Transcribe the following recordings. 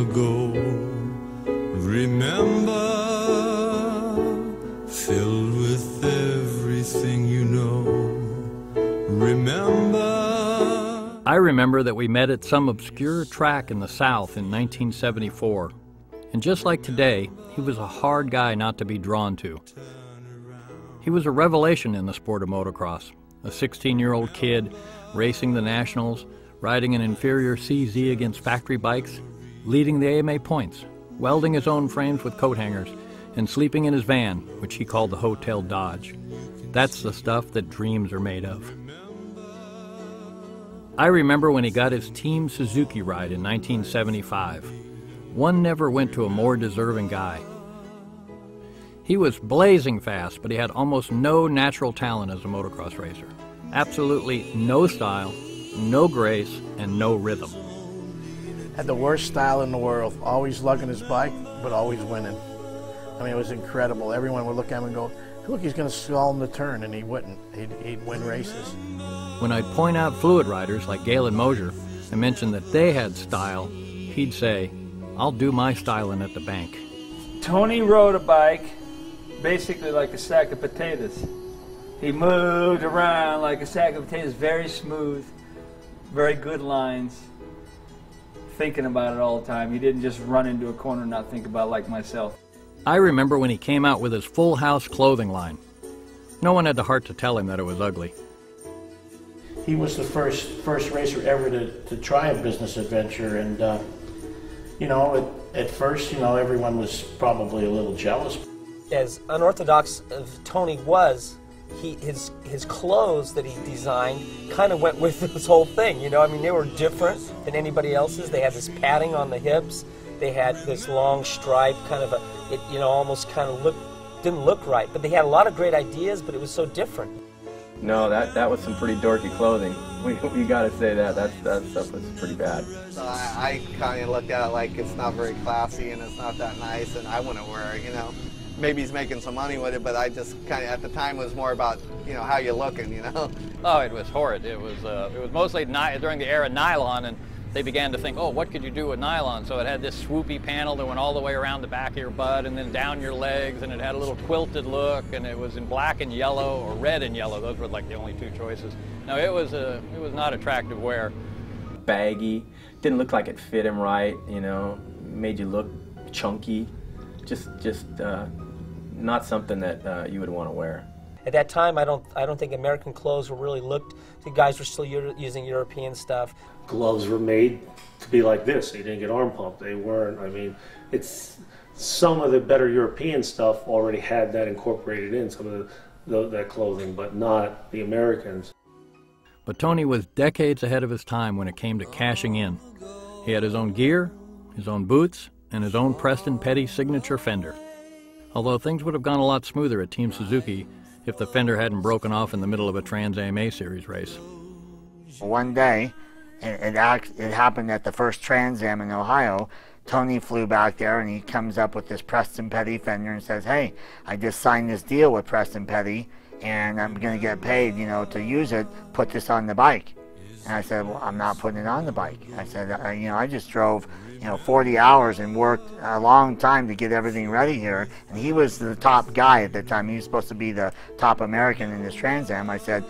ago. Remember, filled with everything you know. Remember. I remember that we met at some obscure track in the South in 1974. And just like today, he was a hard guy not to be drawn to. He was a revelation in the sport of motocross. A 16 year old kid racing the Nationals, riding an inferior CZ against factory bikes, leading the AMA points, welding his own frames with coat hangers, and sleeping in his van, which he called the Hotel Dodge. That's the stuff that dreams are made of. I remember when he got his Team Suzuki ride in 1975. One never went to a more deserving guy. He was blazing fast, but he had almost no natural talent as a motocross racer. Absolutely no style, no grace, and no rhythm. Had the worst style in the world, always lugging his bike, but always winning. I mean, it was incredible. Everyone would look at him and go, look, he's going to stall in the turn, and he wouldn't. He'd, he'd win races. When I'd point out fluid riders like Gaylon Mosier and mention that they had style, he'd say, I'll do my styling at the bank. Tony rode a bike basically like a sack of potatoes. He moved around like a sack of potatoes, very smooth, very good lines, thinking about it all the time. He didn't just run into a corner and not think about it like myself. I remember when he came out with his full house clothing line. No one had the heart to tell him that it was ugly. He was the first first racer ever to, to try a business adventure, and uh, you know, at, at first, you know, everyone was probably a little jealous. As unorthodox as Tony was, he his his clothes that he designed kind of went with this whole thing. You know, I mean, they were different than anybody else's. They had this padding on the hips. They had this long stripe, kind of a it you know almost kind of looked didn't look right. But they had a lot of great ideas, but it was so different. No, that that was some pretty dorky clothing. We, we got to say that that that stuff was pretty bad. So I, I kind of looked at it like it's not very classy and it's not that nice, and I wouldn't wear it. You know, maybe he's making some money with it, but I just kind of at the time was more about you know how you're looking. You know. Oh, it was horrid. It was uh, it was mostly ni- during the era of nylon, and they began to think, oh, what could you do with nylon? So it had this swoopy panel that went all the way around the back of your butt and then down your legs, and it had a little quilted look, and it was in black and yellow or red and yellow. Those were like the only two choices. No, it was a it was not attractive wear. Baggy, didn't look like it fit him right. You know, made you look chunky. Just just uh, not something that uh, you would want to wear. At that time, I don't I don't think American clothes were really looked. The guys were still Euro- using European stuff. gloves were made to be like this. They didn't get arm pump. They weren't. I mean, it's some of the better European stuff already had that incorporated in some of the, the, that clothing, but not the Americans. But Tony was decades ahead of his time when it came to cashing in. He had his own gear, his own boots, and his own Preston Petty signature fender. Although things would have gone a lot smoother at Team Suzuki if the fender hadn't broken off in the middle of a Trans AMA Series race. One day, it, it, it happened at the first Trans Am in Ohio. Tony flew back there and he comes up with this Preston Petty fender and says, Hey, I just signed this deal with Preston Petty and I'm going to get paid, you know, to use it. Put this on the bike. And I said, Well, I'm not putting it on the bike. I said, I, You know, I just drove, you know, 40 hours and worked a long time to get everything ready here. And he was the top guy at the time. He was supposed to be the top American in this Trans Am. I said,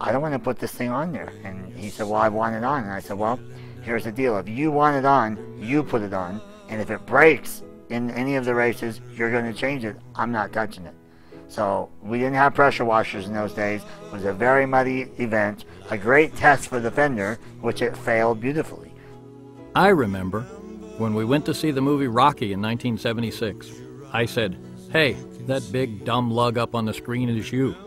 I don't want to put this thing on there. And he said, Well, I want it on. And I said, Well, here's the deal. If you want it on, you put it on. And if it breaks in any of the races, you're going to change it. I'm not touching it. So we didn't have pressure washers in those days. It was a very muddy event, a great test for the fender, which it failed beautifully. I remember when we went to see the movie Rocky in 1976. I said, Hey, that big dumb lug up on the screen is you.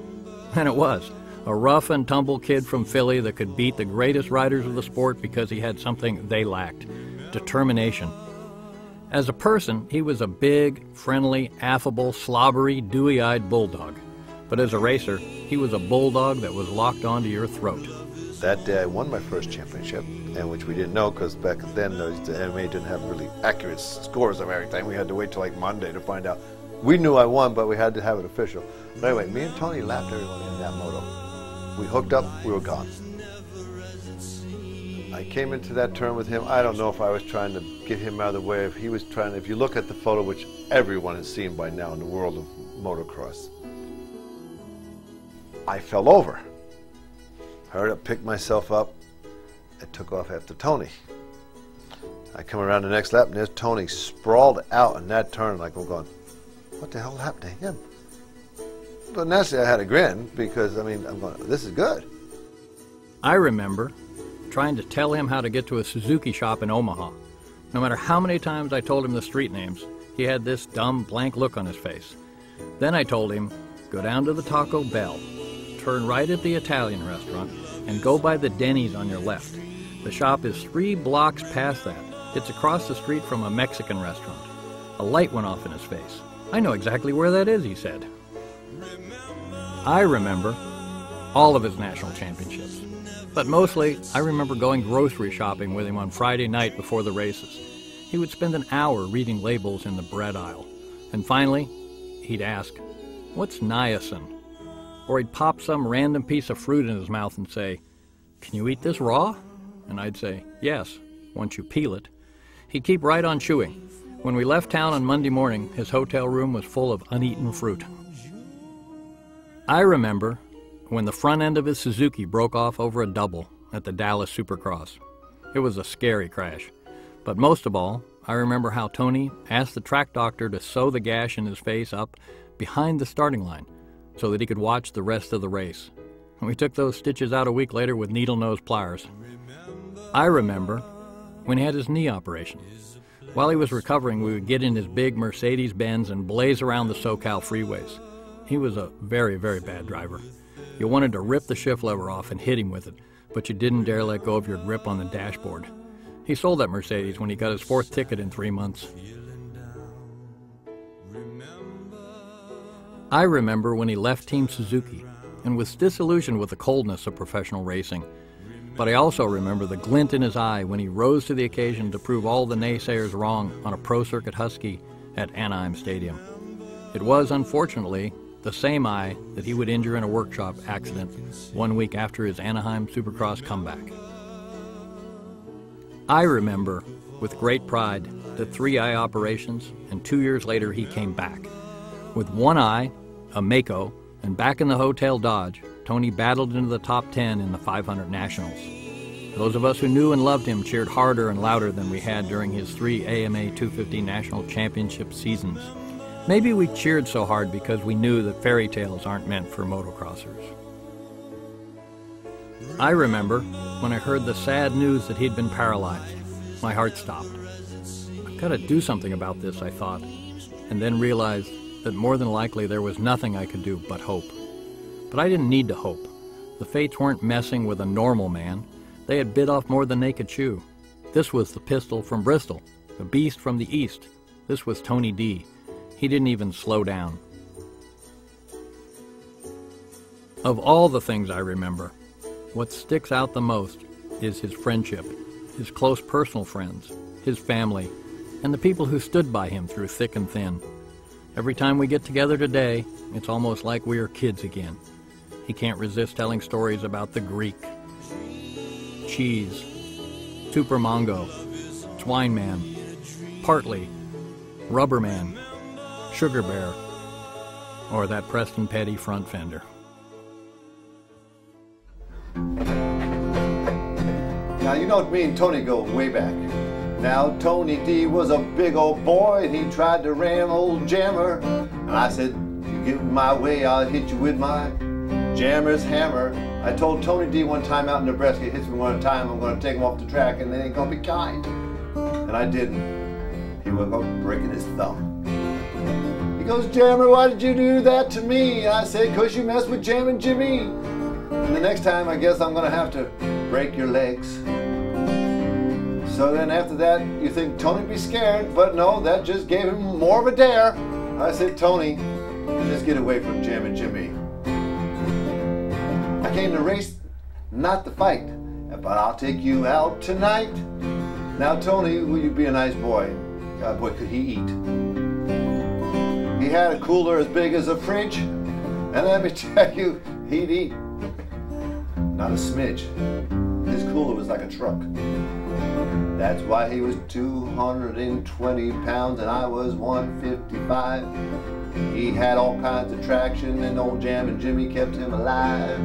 And it was. A rough and tumble kid from Philly that could beat the greatest riders of the sport because he had something they lacked determination. As a person, he was a big, friendly, affable, slobbery, dewy eyed bulldog. But as a racer, he was a bulldog that was locked onto your throat. That day I won my first championship, and which we didn't know because back then the AMA didn't have really accurate scores of everything. We had to wait till like Monday to find out. We knew I won, but we had to have it official. But anyway, me and Tony lapped everyone in that moto. We hooked up, we were gone. I came into that turn with him. I don't know if I was trying to get him out of the way. If he was trying, if you look at the photo, which everyone has seen by now in the world of motocross, I fell over. Hurried up, picked myself up, and took off after Tony. I come around the next lap, and there's Tony sprawled out in that turn, like I'm going, what the hell happened to him? But naturally, I had a grin because I mean, I'm going, this is good. I remember trying to tell him how to get to a Suzuki shop in Omaha. No matter how many times I told him the street names, he had this dumb, blank look on his face. Then I told him, go down to the Taco Bell, turn right at the Italian restaurant, and go by the Denny's on your left. The shop is three blocks past that. It's across the street from a Mexican restaurant. A light went off in his face. I know exactly where that is, he said. I remember all of his national championships. But mostly, I remember going grocery shopping with him on Friday night before the races. He would spend an hour reading labels in the bread aisle. And finally, he'd ask, What's niacin? Or he'd pop some random piece of fruit in his mouth and say, Can you eat this raw? And I'd say, Yes, once you peel it. He'd keep right on chewing. When we left town on Monday morning, his hotel room was full of uneaten fruit. I remember when the front end of his Suzuki broke off over a double at the Dallas Supercross. It was a scary crash. But most of all, I remember how Tony asked the track doctor to sew the gash in his face up behind the starting line so that he could watch the rest of the race. And we took those stitches out a week later with needle nose pliers. I remember when he had his knee operation. While he was recovering, we would get in his big Mercedes Benz and blaze around the SoCal freeways. He was a very, very bad driver. You wanted to rip the shift lever off and hit him with it, but you didn't dare let go of your grip on the dashboard. He sold that Mercedes when he got his fourth ticket in three months. I remember when he left Team Suzuki and was disillusioned with the coldness of professional racing. But I also remember the glint in his eye when he rose to the occasion to prove all the naysayers wrong on a Pro Circuit Husky at Anaheim Stadium. It was, unfortunately, the same eye that he would injure in a workshop accident one week after his Anaheim Supercross comeback. I remember with great pride the three eye operations, and two years later he came back. With one eye, a Maico, and back in the Hotel Dodge, Tony battled into the top 10 in the 500 Nationals. Those of us who knew and loved him cheered harder and louder than we had during his three AMA 250 National Championship seasons. Maybe we cheered so hard because we knew that fairy tales aren't meant for motocrossers. I remember when I heard the sad news that he'd been paralyzed. My heart stopped. I've got to do something about this, I thought, and then realized that more than likely there was nothing I could do but hope. But I didn't need to hope. The fates weren't messing with a normal man. They had bit off more than they could chew. This was the pistol from Bristol, the beast from the east. This was Tony D. He didn't even slow down. Of all the things I remember, what sticks out the most is his friendship, his close personal friends, his family, and the people who stood by him through thick and thin. Every time we get together today, it's almost like we are kids again. He can't resist telling stories about the Greek, Cheese, Super Mongo, Twine Man, Partly, Rubberman, Sugar Bear, or that Preston Petty front fender. Now, you know, me and Tony go way back. Now, Tony D was a big old boy, and he tried to ram old Jammer. And I said, if you get my way, I'll hit you with my Jammer's hammer. I told Tony D one time out in Nebraska, he hits me one time, I'm going to take him off the track, and they ain't going to be kind. And I didn't. He woke up breaking his thumb. Goes, Jammer, why did you do that to me? I said, cause you messed with Jammin' Jimmy. And the next time, I guess I'm gonna have to break your legs. So then after that, you think Tony be scared, but no, that just gave him more of a dare. I said, Tony, just get away from Jammin' Jimmy. I came to race, not to fight, but I'll take you out tonight. Now, Tony, will you be a nice boy? God, boy, could he eat. He had a cooler as big as a fridge, and let me tell you, he'd eat. Not a smidge. His cooler was like a truck. That's why he was 220 pounds and I was 155. He had all kinds of traction and old Jammin' Jimmy kept him alive.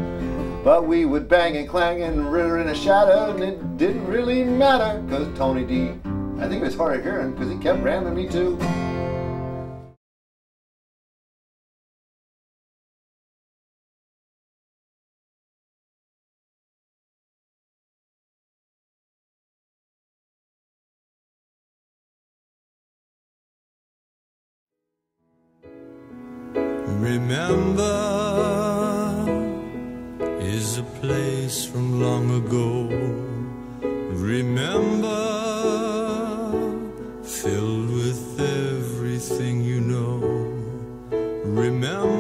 But we would bang and clang and ritter in a shadow and it didn't really matter cause Tony D, I think it was hard of hearing because he kept ramming me too. Remember is a place from long ago. Remember, filled with everything you know. Remember